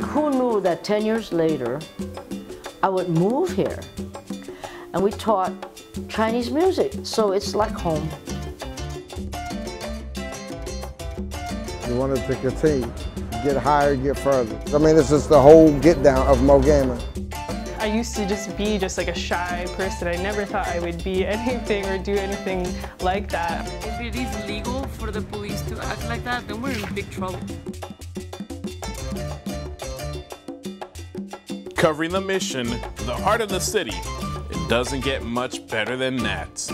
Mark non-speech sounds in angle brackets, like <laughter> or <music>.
who knew that 10 years later, I would move here and we taught Chinese music, so it's like home. We wanted to continue, get higher, get further. I mean, this is the whole get down of Mogaming. I used to just be just like a shy person. I never thought I would be <laughs> anything or do anything like that. If it is legal for the police to act like that, then we're in big trouble. Covering the mission, the heart of the city, it doesn't get much better than that.